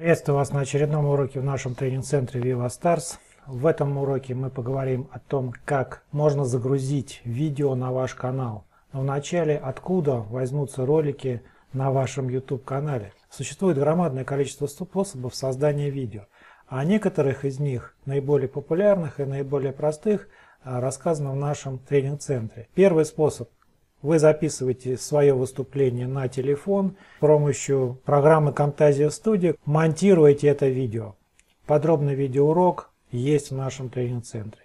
Приветствую вас на очередном уроке в нашем тренинг-центре Viva. В этом уроке мы поговорим о том, как можно загрузить видео на ваш канал. Но вначале, откуда возьмутся ролики на вашем YouTube-канале. Существует громадное количество способов создания видео. О некоторых из них, наиболее популярных и наиболее простых, рассказано в нашем тренинг-центре. Первый способ вы записываете свое выступление на телефон с помощью программы Camtasia Studio, монтируете это видео. Подробный видеоурок есть в нашем тренинг-центре.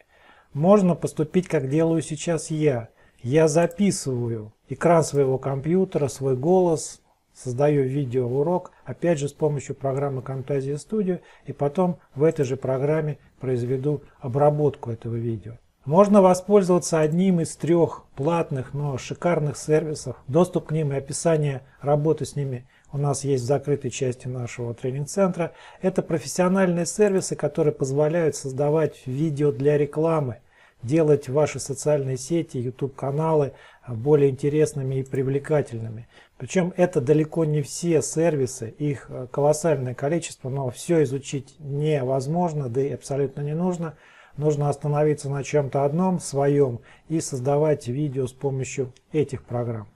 Можно поступить, как делаю сейчас я. Я записываю экран своего компьютера, свой голос, создаю видеоурок, опять же с помощью программы Camtasia Studio, и потом в этой же программе произведу обработку этого видео. Можно воспользоваться одним из трех платных, но шикарных сервисов. Доступ к ним и описание работы с ними у нас есть в закрытой части нашего тренинг-центра. Это профессиональные сервисы, которые позволяют создавать видео для рекламы, делать ваши социальные сети, YouTube-каналы более интересными и привлекательными. Причем это далеко не все сервисы, их колоссальное количество, но все изучить невозможно, да и абсолютно не нужно – нужно остановиться на чем-то одном своем и создавать видео с помощью этих программ.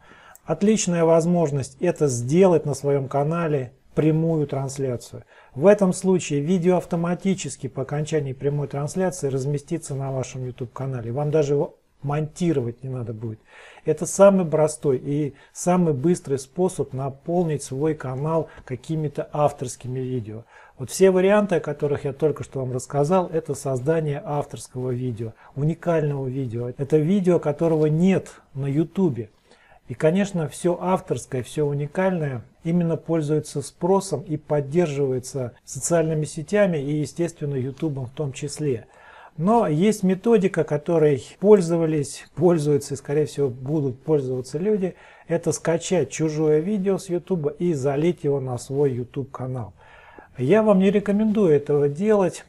Отличная возможность это сделать на своем канале прямую трансляцию. В этом случае видео автоматически по окончании прямой трансляции разместится на вашем YouTube канале. Вам даже его монтировать не надо будет. Это самый простой и самый быстрый способ наполнить свой канал какими-то авторскими видео. Вот все варианты, о которых я только что вам рассказал, это создание авторского видео, уникального видео. Это видео, которого нет на YouTube. И, конечно, все авторское, все уникальное именно пользуется спросом и поддерживается социальными сетями и, естественно, YouTube в том числе. Но есть методика, которой пользовались, пользуются и, скорее всего, будут пользоваться люди. Это скачать чужое видео с YouTube и залить его на свой YouTube канал. Я вам не рекомендую этого делать.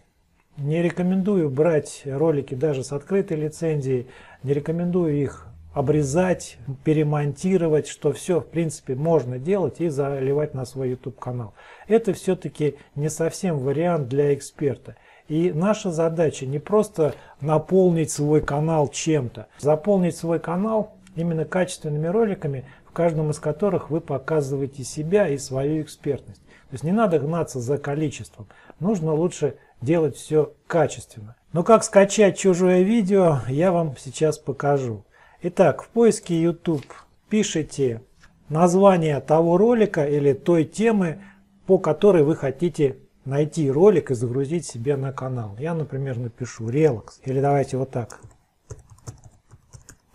Не рекомендую брать ролики даже с открытой лицензией. Не рекомендую их обрезать, перемонтировать, что все в принципе можно делать и заливать на свой YouTube канал. Это все-таки не совсем вариант для эксперта. И наша задача не просто наполнить свой канал чем-то, заполнить свой канал именно качественными роликами, в каждом из которых вы показываете себя и свою экспертность. То есть не надо гнаться за количеством, нужно лучше делать все качественно. Но как скачать чужое видео, я вам сейчас покажу. Итак, в поиске YouTube пишите название того ролика или той темы, по которой вы хотите найти ролик и загрузить себе на канал. Я, например, напишу релакс. Или давайте вот так.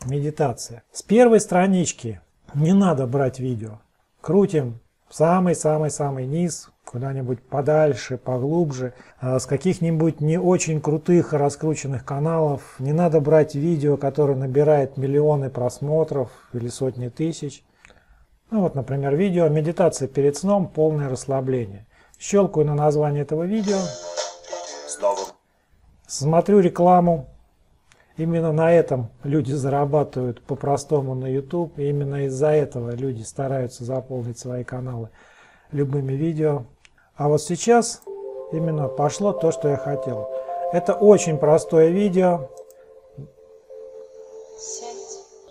Медитация. С первой странички не надо брать видео. Крутим самый-самый-самый низ, куда-нибудь подальше, поглубже, а, с каких-нибудь не очень крутых раскрученных каналов. Не надо брать видео, которое набирает миллионы просмотров или сотни тысяч. Ну вот, например, видео «Медитация перед сном. Полное расслабление». Щелкаю на название этого видео. Снова. Смотрю рекламу. Именно на этом люди зарабатывают по-простому на YouTube. И именно из-за этого люди стараются заполнить свои каналы любыми видео. А вот сейчас именно пошло то, что я хотел. Это очень простое видео.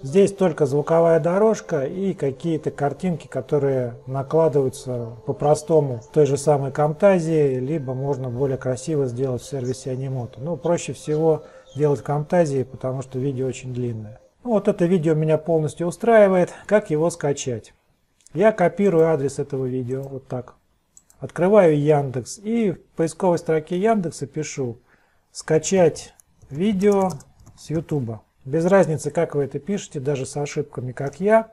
Здесь только звуковая дорожка и какие-то картинки, которые накладываются по-простому в той же самой Camtasia, либо можно более красиво сделать в сервисе Animoto. Ну, проще всего делать Camtasia, потому что видео очень длинное. Ну, вот это видео меня полностью устраивает. Как его скачать? Я копирую адрес этого видео, вот так. Открываю Яндекс и в поисковой строке Яндекса пишу «Скачать видео с YouTube». Без разницы, как вы это пишете, даже с ошибками, как я.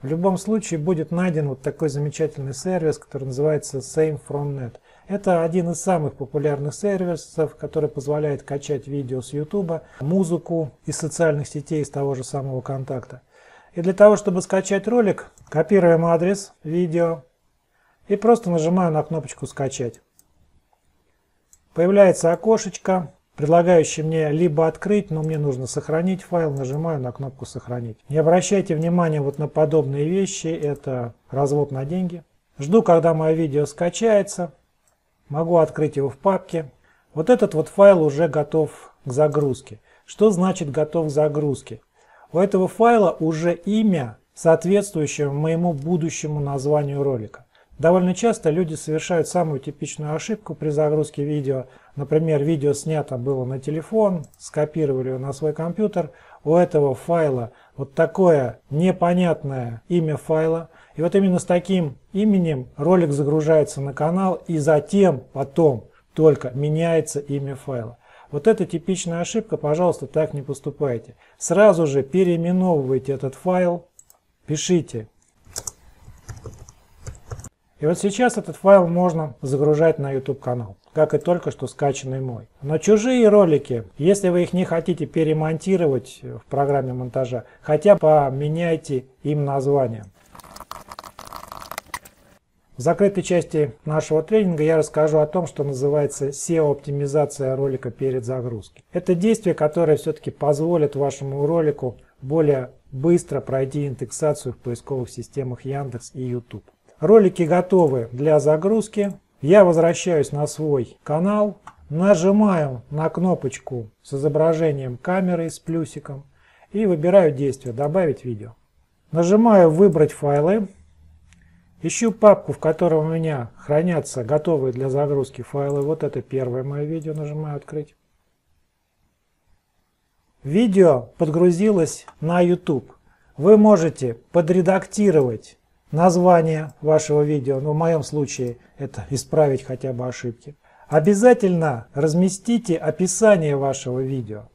В любом случае будет найден вот такой замечательный сервис, который называется Same From Net. Это один из самых популярных сервисов, который позволяет качать видео с YouTube, музыку из социальных сетей, из того же самого контакта. И для того, чтобы скачать ролик, копируем адрес видео и просто нажимаю на кнопочку «Скачать». Появляется окошечко, предлагающий мне либо открыть, но мне нужно сохранить файл, нажимаю на кнопку «Сохранить». Не обращайте внимания вот на подобные вещи, это развод на деньги. Жду, когда мое видео скачается. Могу открыть его в папке. Вот этот вот файл уже готов к загрузке. Что значит готов к загрузке? У этого файла уже имя, соответствующее моему будущему названию ролика. Довольно часто люди совершают самую типичную ошибку при загрузке видео. Например, видео снято было на телефон, скопировали его на свой компьютер. У этого файла вот такое непонятное имя файла. И вот именно с таким именем ролик загружается на канал и затем, потом только меняется имя файла. Вот это типичная ошибка, пожалуйста, так не поступайте. Сразу же переименовывайте этот файл, пишите и вот сейчас этот файл можно загружать на YouTube канал, как и только что скачанный мой. Но чужие ролики, если вы их не хотите перемонтировать в программе монтажа, хотя поменяйте им название. В закрытой части нашего тренинга я расскажу о том, что называется SEO-оптимизация ролика перед загрузкой. Это действие, которое все-таки позволит вашему ролику более быстро пройти индексацию в поисковых системах Яндекс и YouTube. Ролики готовы для загрузки. Я возвращаюсь на свой канал, нажимаю на кнопочку с изображением камеры с плюсиком и выбираю действие «Добавить видео». Нажимаю «Выбрать файлы». Ищу папку, в которой у меня хранятся готовые для загрузки файлы. Вот это первое мое видео. Нажимаю «Открыть». Видео подгрузилось на YouTube. Вы можете подредактировать название вашего видео, но в моем случае это исправить хотя бы ошибки. Обязательно разместите описание вашего видео.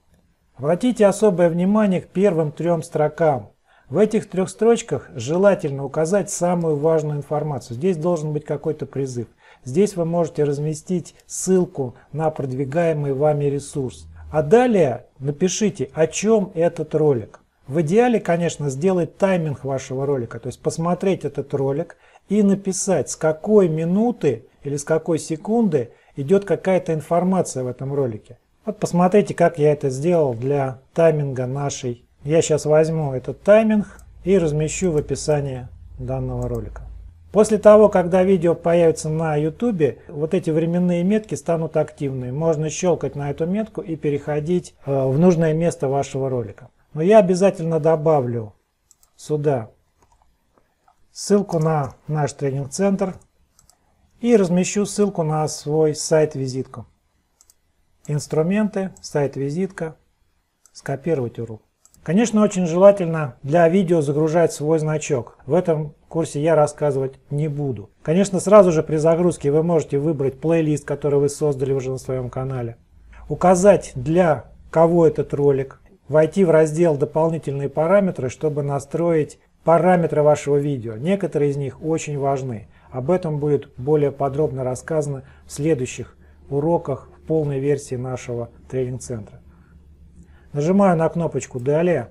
Обратите особое внимание к первым трем строкам. В этих трех строчках желательно указать самую важную информацию. Здесь должен быть какой-то призыв. Здесь вы можете разместить ссылку на продвигаемый вами ресурс. А далее напишите, о чем этот ролик. В идеале, конечно, сделать тайминг вашего ролика, то есть посмотреть этот ролик и написать, с какой минуты или с какой секунды идет какая-то информация в этом ролике. Вот посмотрите, как я это сделал для тайминга нашей. Я сейчас возьму этот тайминг и размещу в описании данного ролика. После того, когда видео появится на YouTube, вот эти временные метки станут активными. Можно щелкать на эту метку и переходить э, в нужное место вашего ролика. Но я обязательно добавлю сюда ссылку на наш тренинг-центр и размещу ссылку на свой сайт-визитку. Инструменты, сайт-визитка, скопировать URL. Конечно, очень желательно для видео загружать свой значок. В этом курсе я рассказывать не буду. Конечно, сразу же при загрузке вы можете выбрать плейлист, который вы создали уже на своем канале. Указать для кого этот ролик, войти в раздел «Дополнительные параметры», чтобы настроить параметры вашего видео. Некоторые из них очень важны. Об этом будет более подробно рассказано в следующих уроках в полной версии нашего тренинг-центра. Нажимаю на кнопочку «Далее».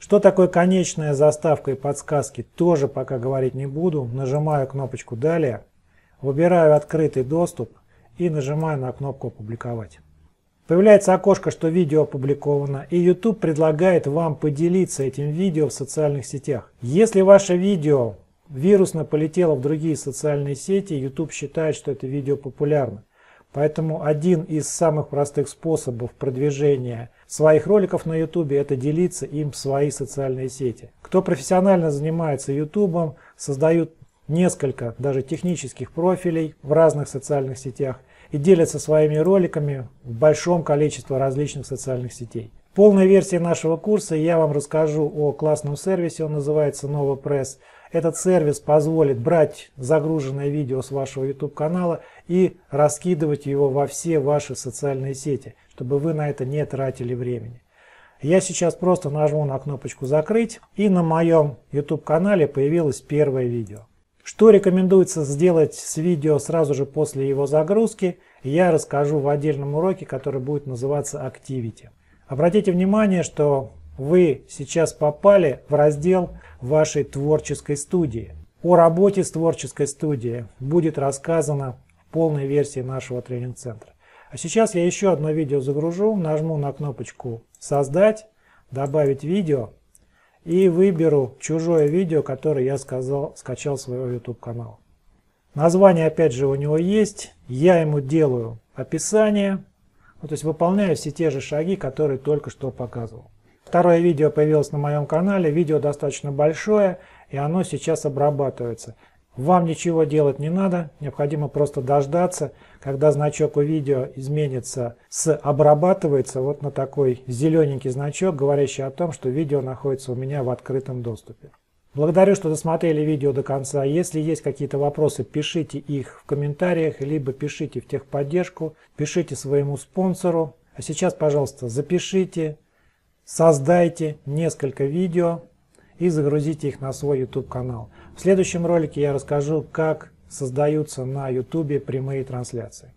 Что такое конечная заставка и подсказки, тоже пока говорить не буду. Нажимаю кнопочку «Далее», выбираю «Открытый доступ» и нажимаю на кнопку «Опубликовать». Появляется окошко, что видео опубликовано, и YouTube предлагает вам поделиться этим видео в социальных сетях. Если ваше видео вирусно полетело в другие социальные сети, YouTube считает, что это видео популярно. Поэтому один из самых простых способов продвижения своих роликов на YouTube это делиться им в свои социальные сети. Кто профессионально занимается YouTube, создают несколько даже технических профилей в разных социальных сетях – и делятся своими роликами в большом количестве различных социальных сетей. В полной версии нашего курса я вам расскажу о классном сервисе, он называется NovoPress. Этот сервис позволит брать загруженное видео с вашего YouTube канала и раскидывать его во все ваши социальные сети, чтобы вы на это не тратили времени. Я сейчас просто нажму на кнопочку «Закрыть» и на моем YouTube канале появилось первое видео. Что рекомендуется сделать с видео сразу же после его загрузки, я расскажу в отдельном уроке, который будет называться Activity. Обратите внимание, что вы сейчас попали в раздел вашей творческой студии. О работе с творческой студией будет рассказано в полной версии нашего тренинг-центра. А сейчас я еще одно видео загружу, нажму на кнопочку «Создать», «Добавить видео» и выберу чужое видео, которое я сказал, скачал с своего YouTube канала. Название опять же у него есть. Я ему делаю описание. Ну, то есть выполняю все те же шаги, которые только что показывал. Второе видео появилось на моем канале. Видео достаточно большое и оно сейчас обрабатывается. Вам ничего делать не надо, необходимо просто дождаться, когда значок у видео изменится с обрабатывается вот на такой зелененький значок, говорящий о том, что видео находится у меня в открытом доступе. Благодарю, что досмотрели видео до конца. Если есть какие-то вопросы, пишите их в комментариях, либо пишите в техподдержку, пишите своему спонсору. А сейчас, пожалуйста, запишите, создайте несколько видео, и загрузите их на свой YouTube канал. В следующем ролике я расскажу, как создаются на YouTube прямые трансляции.